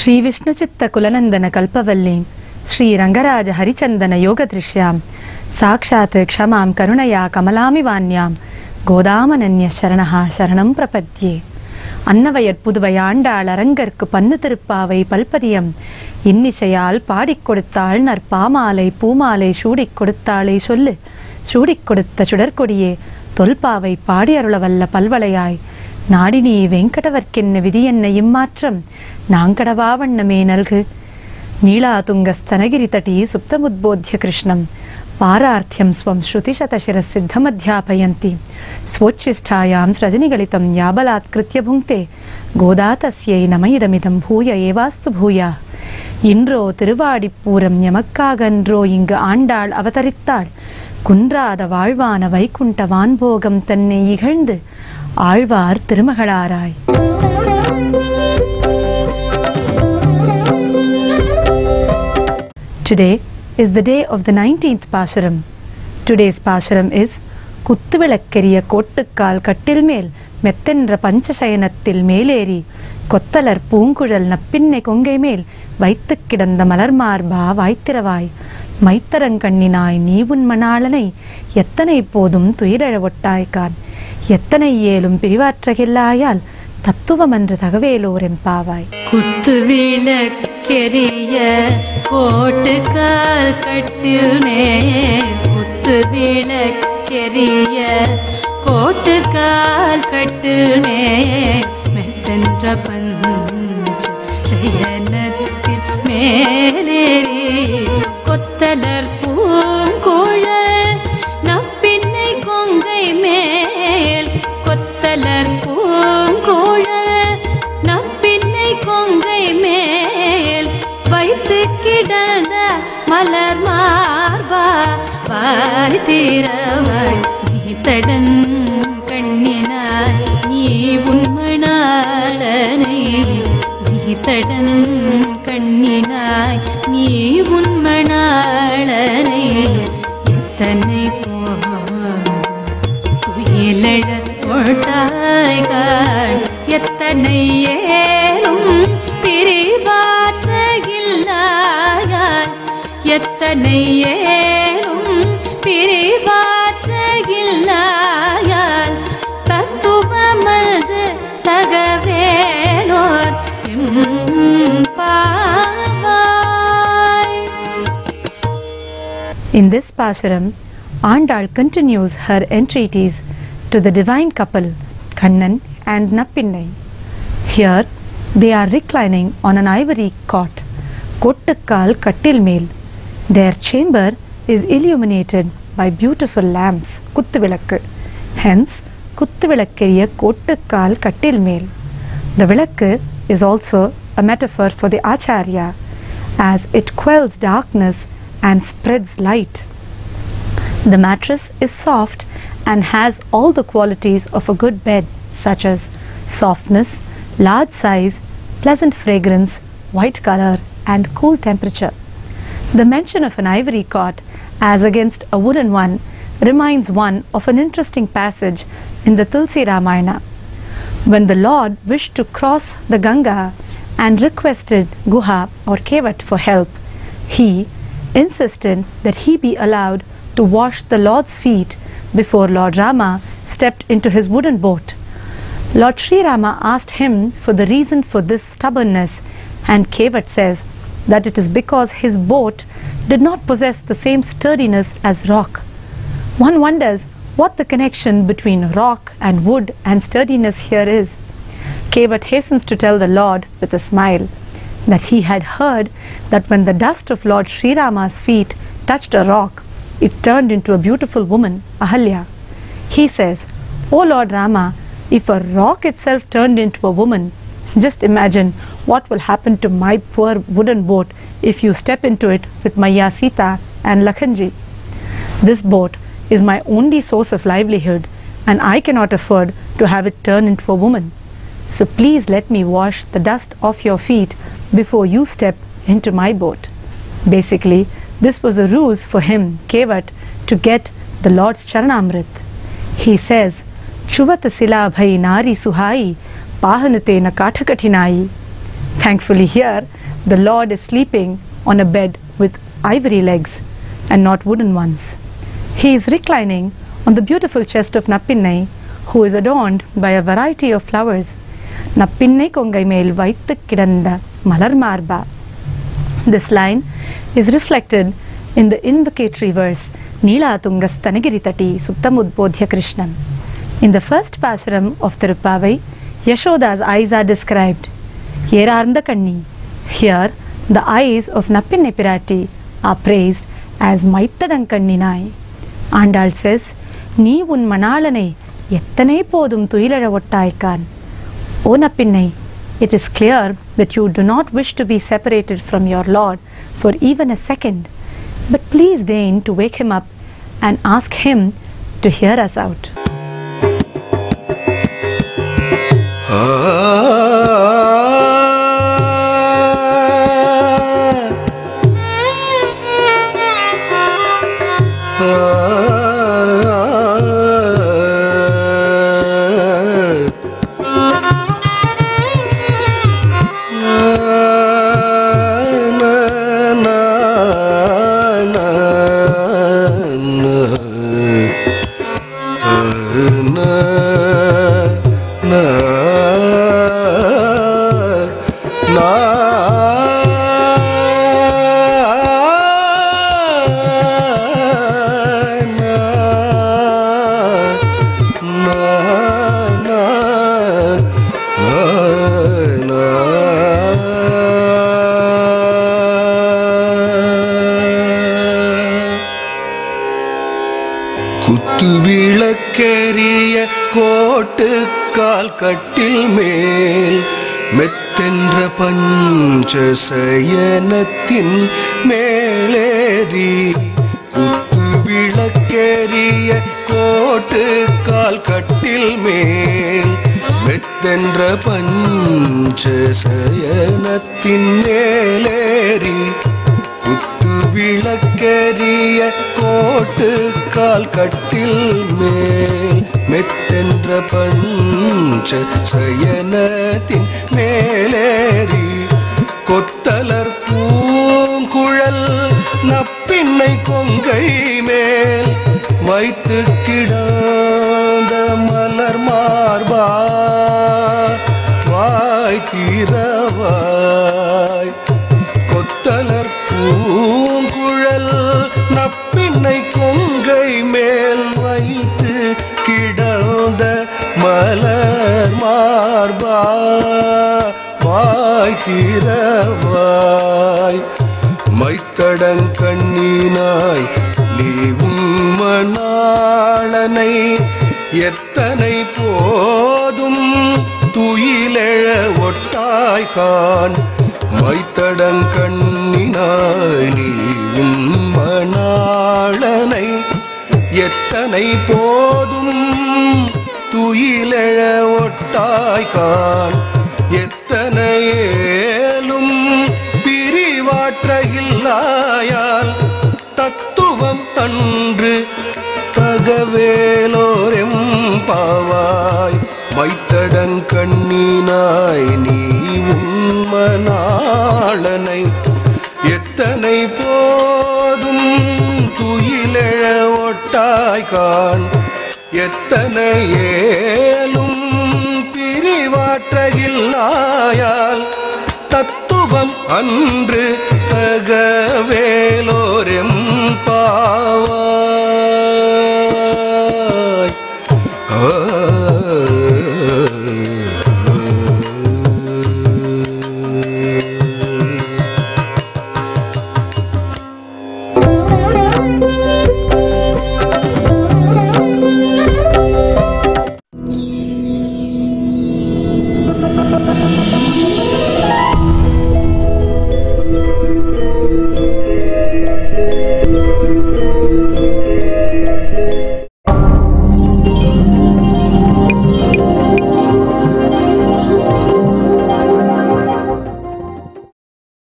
ಶ್ರೀ ವಿಷ್ಣುಚಿತ್ತ ಕುಲನಂದನ ಕಲ್ಪವಲ್ಲೀಂ ಶ್ರೀ ರಂಗರಾಜ ಹರಿಚಂದನ ಯೋಗದೃಶ್ಯಾಂ ಸಾಕ್ಷಾತ್ ಕ್ಷಮಾಂ ಕರುಣಯಾ ಕಮಲಾಮಿವಾನ್ಯಾಂ கோதாமனன்ய சரணஹா சரணம் பிரபத்யே அன்னவயற் புதுவை ஆண்டாள் அரங்கற்கு பன்னு திருப்பாவை பல்பதியம் இன்னிசையால் பாடிக் கொடுத்தாள் நற்பாமாலை பூமாலை சூடிக் கொடுத்தாளே சொல்லு சூடிக் கொடுத்த சுடற்கொடியே தொல்பாவை பாடி அருளவல்ல பல்வளையாய் நாடினி வெங்கடவர்க்கென்ன விதி என்ன இம்மாற்றம் நாங்கடவாவண்ணமே நல்கு நீலாதுங்கஸ்தனகிரி தட்டி சுப்தமுத்போத்திய கிருஷ்ணம் பாரார்த்தியம் ஸ்வம் ஸ்ருதிசதசிர சித்தமத்தியாபயந்தி ஸ்வோச்சிஷ்டாயாம் ஸ்ரஜனிகலிதம் யாபலாத்கிருத்திய புங்கே கோதா தஸ்யை நம இதமிதம் பூய ஏவாஸ்து பூயா இன்றோ திருவாடிப்பூரம் எமக்காகன்றோ இங்கு ஆண்டாள் அவதரித்தாள் குன்றாத வாழ்வான வைகுண்ட வான்போகம் தன்னை இகழ்ந்து Alvar திருமகளாராய் Today is the day of the 19th Pasharam. Today's Pasharam is குத்துவிளக்கெரிய கோட்டுக்கால் கட்டில் மேல் மெத்தென்ற பஞ்சசயனத்தில் மேலேறி கொத்தலர் பூங்குழல் நப்பின்னை கொங்கை மேல் வைத்து கிடந்த மலர் மார்பா வாய்த்திரவாய் மைத்தரங்கண்ணினாய் நீ உன் மணாளனை எத்தனை போதும் துயிரழ ஒட்டாய்கான். எத்தனை ஏலும் பிரிவாற்றகில்லாயால் தத்துவமன்ற தகவேலோர் எம்பாவாய் குத்து விளக்கெரிய கோட்டுக்கால் கட்டில் மேல் குத்து கோட்டு கால் கட்டில் மேல் மெத்தென்ற பஞ்ச சயனத்தில் மேலேறி கொத்தலர் பூங்கோழ நப்பின்னை கொங்கை மேல் கொத்தலர் பூங்கோழ நப்பின்னை கொங்கை மேல் வைத்து கிடந்த மலர் மார்பா வாய் தீரா சடன் தடன் கண்ணினாய் நீ உண்மணாளனை நீ தடன் கண்ணினாய் நீ உண்மணாளனை எத்தனை போதும் துயிலழ ஒட்டாய்கள் எத்தனை ஏலும் பிரிவாற்றகில்லாயால் எத்தனை ஏ In this Pasharam, Andal continues her entreaties to the divine couple, Kannan and Nappinnai. Here, they are reclining on an ivory cot, Kottakkal Kattil Mel. Their chamber is illuminated by beautiful lamps, Kuttuvilakku. Hence, Kuttuvilakkeriya Kottakkal Kattil Mel. The Vilakku is also a metaphor for the Acharya, as it quells darkness and spreads light. The mattress is soft and has all the qualities of a good bed, such as softness, large size, pleasant fragrance, white color, and cool temperature. The mention of an ivory cot as against a wooden one reminds one of an interesting passage in the Tulsi Ramayana. When the Lord wished to cross the Ganga and requested Guha or Kevat for help, he insisted that he be allowed to wash the Lord's feet before Lord Rama stepped into his wooden boat. Lord Sri Rama asked him for the reason for this stubbornness, and Kevat says that it is because his boat did not possess the same sturdiness as rock. One wonders what the connection between rock and wood and sturdiness here is. Kevat hastens to tell the Lord with a smile that he had heard that when the dust of Lord Sri Rama's feet touched a rock, it turned into a beautiful woman, Ahalya. He says, O Lord Rama, if a rock itself turned into a woman, just imagine what will happen to my poor wooden boat if you step into it with Maya Sita and Lakhanji. This boat is my only source of livelihood, and I cannot afford to have it turn into a woman. So please let me wash the dust off your feet before you step into my boat. Basically, this was a ruse for him, Kevat, to get the Lord's Charanamrit. He says, Chuvat sila bhai nari suhai, pahanate na kathakathinai. Thankfully, here the Lord is sleeping on a bed with ivory legs and not wooden ones. He is reclining on the beautiful chest of Nappinai, who is adorned by a variety of flowers. Nappinnai கொங்கை மேல் வைத்து கிடந்த மலர் மார்பா This line is reflected in the invocatory verse Neela Tungastanagiri Tati Suptamudbodhya Krishnan. In the first passaram of Tirupavai, Yashoda's eyes are described. Yerarnda Kanni. Here, the eyes of Nappinne Pirati are praised as Maittadankanninai. Andal says, நீ உன் மணாளனை எத்தனை போதும் துயிலழ ஒட்டாய்க்கான் O Nappinai, it is clear that you do not wish to be separated from your Lord for even a second, but please deign to wake him up and ask him to hear us out. Ah. Ah. Sığınır பஞ்சசயனத்தின் மேலேறி குத்து விளக்கேறிய கோட்டு கால் கட்டில் மேல் மெத்தென்ற பஞ்சசயனத்தின் மேலேறி குத்து விளக்கேறிய கோட்டு கால் கட்டில் மேல் மெத்தென்ற பஞ்ச சயனத்தின் மேலேறி கொத்தலர் பூங்குழல் நப்பின்னை கொங்கை மேல் வைத்து கிடாந்த மலர் மார்பா வாய் தீரவாய். கொத்தலர் பூங்குழல் நப்பின்னை கொங்கை மேல் வைத்து கிடந்த மலர் மார்பா. வாய் தீரவாய் மைத்தடங்கண்ணினாய் நீ உண்மனாளனை எத்தனை போதும் துயிலெழ ஒட்டாய்கான் மைத்தடங்கண்ணினாய் நீ உண்மனாளனை எத்தனை போதும் துயிலெழ ஒட்டாய்கான் எத்தனை ஏலும் பிரிவாற்ற இல்லாயால் வேலோரெம் பாவாய் மைத்தடங்கண்ணினாய் நீ உண்மனாளனை எத்தனை போதும் துயிலெழ ஒட்டாய் காண். எத்தனை ஏலும் பிரிவாற்றகில்லாயால் தத்துவம் அன்று தகவேலோரெம் பாவாய் thank you.